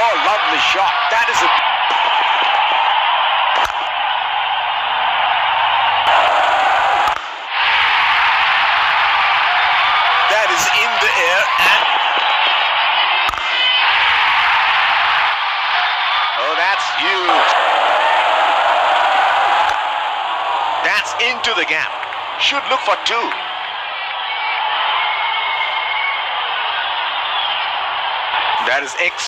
Oh, Lovely shot. That is a That is in the air and Oh, that's huge. That's into the gap. Should look for two. That is X.